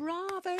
rather